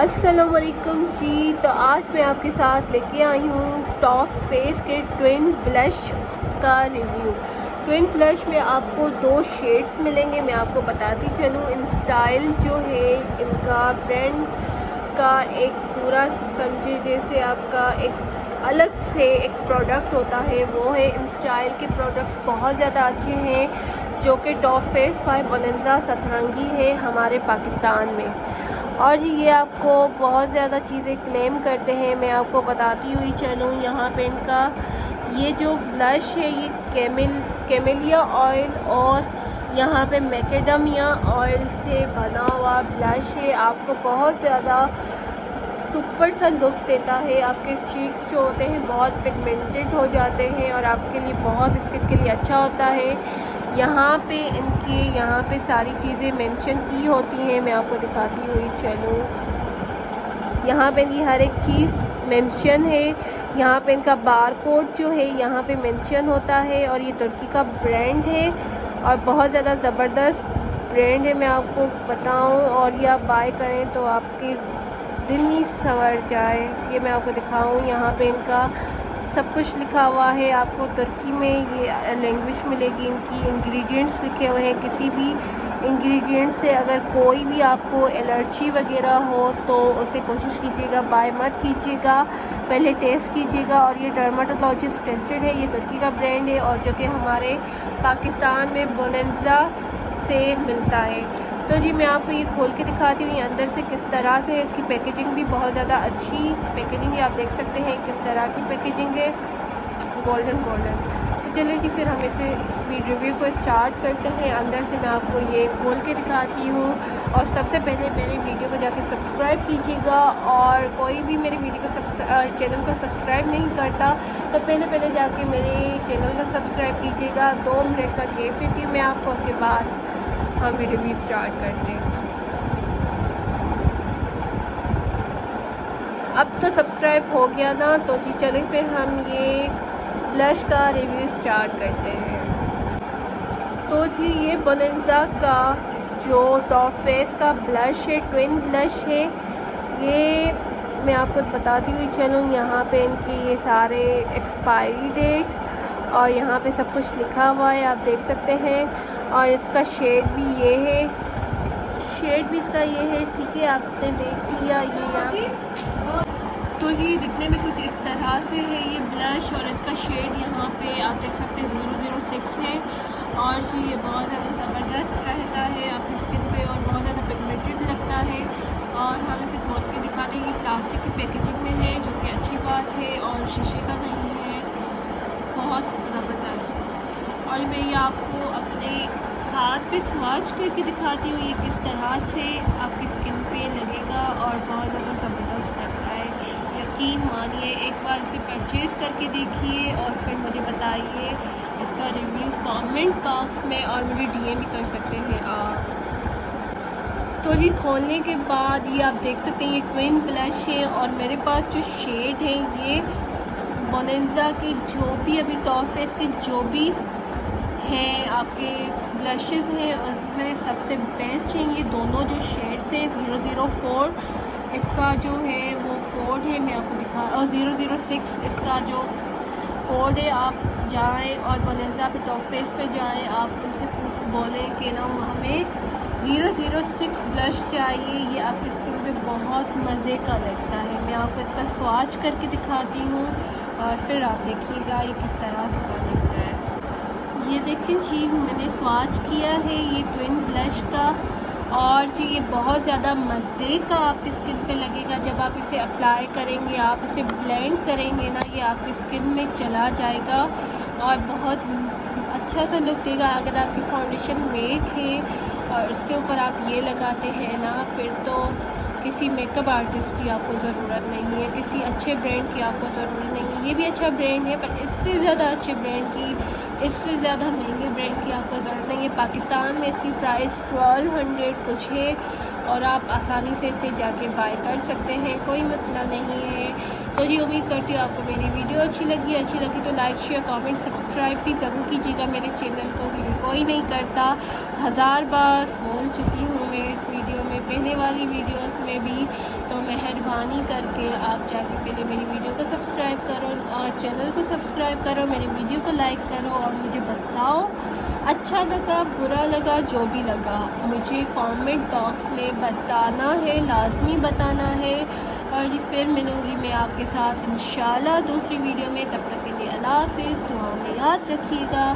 असलकुम जी। तो आज मैं आपके साथ लेके आई हूँ टॉप फेस के ट्विन ब्लश का रिव्यू ट्विन ब्लश में आपको दो शेड्स मिलेंगे, मैं आपको बताती चलूँ। इन स्टाइल जो है, इनका ब्रांड का एक पूरा समझे जैसे आपका एक अलग से एक प्रोडक्ट होता है, वो है इन स्टाइल के प्रोडक्ट्स बहुत ज़्यादा अच्छे हैं, जो कि टॉप फेस बाय बनजा सतरंगी है हमारे पाकिस्तान में। और ये आपको बहुत ज़्यादा चीज़ें क्लेम करते हैं, मैं आपको बताती हुई चलूँ यहाँ पे इनका। ये जो ब्लश है, ये केमिल केमिलिया ऑयल और यहाँ पे मैकेडमिया ऑयल से बना हुआ ब्लश है। आपको बहुत ज़्यादा सुपर सा लुक देता है। आपके चीक्स जो होते हैं, बहुत पिगमेंटेड हो जाते हैं और आपके लिए, बहुत स्किन के लिए अच्छा होता है। यहाँ पे इनके, यहाँ पे सारी चीज़ें मेंशन की होती हैं, मैं आपको दिखाती हुई चलूँ यहाँ पे इनकी हर एक चीज़ मेंशन है। यहाँ पे इनका बार कोड जो है, यहाँ पे मेंशन होता है और ये तुर्की का ब्रांड है और बहुत ज़्यादा ज़बरदस्त ब्रांड है, मैं आपको बताऊँ और ये आप बाय करें तो आपके दिल ही संवर जाए। ये मैं आपको दिखाऊँ, यहाँ पे इनका सब कुछ लिखा हुआ है। आपको तुर्की में ये लैंग्वेज मिलेगी। इनकी इंग्रेडिएंट्स लिखे हुए हैं। किसी भी इंग्रेडिएंट से अगर कोई भी आपको एलर्जी वगैरह हो तो उसे कोशिश कीजिएगा। बाय मत कीजिएगा। पहले टेस्ट कीजिएगा। और ये डर्माटोलॉजिस्ट टेस्टेड है। ये तुर्की का ब्रांड है। और जो कि हमारे पाकिस्तान में बोनजा से मिलता है। तो जी, मैं आपको ये खोल के दिखाती हूँ ये अंदर से किस तरह से है इसकी पैकेजिंग भी बहुत ज़्यादा अच्छी पैकेजिंग आप देख सकते हैं किस तरह की पैकेजिंग है। गोल्डन गोल्डन तो चलिए जी, फिर हम इसे रिव्यू को स्टार्ट करते हैं। अंदर से मैं आपको ये खोल के दिखाती हूँ। और सबसे पहले मेरे वीडियो को जाके सब्सक्राइब कीजिएगा। और कोई भी मेरे वीडियो को सब्सक्राइब चैनल को सब्सक्राइब नहीं करता तो पहले पहले जाके मेरे चैनल को सब्सक्राइब कीजिएगा। दो मिनट का गेप देती हूँ मैं आपको, उसके बाद हम वीडियो भी स्टार्ट करते हैं। अब तो सब्सक्राइब हो गया ना तो जी चलें फिर हम ये ब्लश का रिव्यू स्टार्ट करते हैं। तो जी ये बोलेंजा का जो टॉप फेस का ब्लश है ट्विन ब्लश है, ये मैं आपको बताती हुई चलूँ, यहाँ पे इनकी ये सारे एक्सपायरी डेट और यहाँ पे सब कुछ लिखा हुआ है, आप देख सकते हैं। और इसका शेड भी ये है। शेड भी इसका ये है ठीक है आपने देख लिया ये यहाँ। तो ये दिखने में कुछ इस तरह से है ये ब्लश और इसका शेड यहाँ पे आप देख सकते हैं ज़ीरो ज़ीरो सिक्स है। और जी ये बहुत ज़्यादा ज़बरदस्त रहता है आपकी स्किन पे और बहुत ज़्यादा पिगमेंटेड लगता है। और हम इसे खोल के दिखाते हैं ये प्लास्टिक की पैकेजिंग में है जो कि अच्छी बात है और शीशे का नहीं है। बहुत ज़बरदस्त। और मैं ये आपको अपने हाथ पे स्वाच करके दिखाती हूँ, ये किस तरह से आपकी स्किन पे लगेगा और बहुत ज़्यादा ज़बरदस्त लगता है। यकीन मानिए, एक बार इसे परचेज़ करके देखिए और फिर मुझे बताइए इसका रिव्यू कमेंट बॉक्स में और मुझे डीएम भी कर सकते हैं आप। तो जी, खोलने के बाद ये आप देख सकते हैं, ये ट्विन ब्लश है और मेरे पास जो शेड है, ये बोनेंजा के जो भी अभी टॉप फेस के जो भी हैं, आपके ब्लशेस हैं उसमें सबसे बेस्ट हैं ये दोनों जो शेड्स हैं ज़ीरो ज़ीरो फोर इसका जो है वो कोड है, मैं आपको दिखा, और ज़ीरो ज़ीरो सिक्स इसका जो कोड है, आप जाएँ और बोनेंजा पे टॉप फेस पे जाएँ, आप उनसे बोलें कि ना हमें ज़ीरो ज़ीरो सिक्स ब्लश चाहिए, ये आपकी स्किन पे बहुत मज़े का लगता है। मैं आपको इसका स्वाच करके दिखाती हूँ, और फिर आप देखिएगा ये किस तरह से है ये देखें जी, मैंने स्वाच किया है ये ट्विन ब्लश का। और जी, ये बहुत ज़्यादा मज़े का आपकी स्किन पे लगेगा। जब आप इसे अप्लाई करेंगे, आप इसे ब्लेंड करेंगे ना, ये आपकी स्किन में चला जाएगा और बहुत अच्छा सा लुक देगा। अगर आपकी फाउंडेशन मेट है और उसके ऊपर आप ये लगाते हैं ना, फिर तो किसी मेकअप आर्टिस्ट की आपको ज़रूरत नहीं है। किसी अच्छे ब्रांड की आपको ज़रूरत नहीं है। ये भी अच्छा ब्रांड है, पर इससे ज़्यादा अच्छे ब्रांड की इससे ज़्यादा महँगे ब्रांड की आपको ज़रूरत नहीं है। पाकिस्तान में इसकी प्राइस ट्वेल्व हंड्रेड कुछ है और आप आसानी से इसे जाके बाय कर सकते हैं। कोई मसला नहीं है। तो जी उम्मीद करती हूँ आपको मेरी वीडियो अच्छी लगी। अच्छी लगी तो लाइक शेयर कमेंट सब्सक्राइब भी ज़रूर कीजिएगा। मेरे चैनल को क्योंकि कोई नहीं करता। हज़ार बार बोल चुकी हूँ मैं इस वीडियो में। पहले वाली वीडियोस में भी तो मेहरबानी करके आप जाके पहले मेरी वीडियो को सब्सक्राइब करो। और चैनल को सब्सक्राइब करो, मेरे वीडियो को लाइक करो और मुझे बताओ अच्छा लगा, बुरा लगा, जो भी लगा। मुझे कमेंट बॉक्स में बताना है, लाजमी बताना है। और फिर मिलूँगी मैं आपके साथ इन दूसरी वीडियो में। तब तक के लिए अल्लाह हाफिज़, दुआ में याद रखिएगा।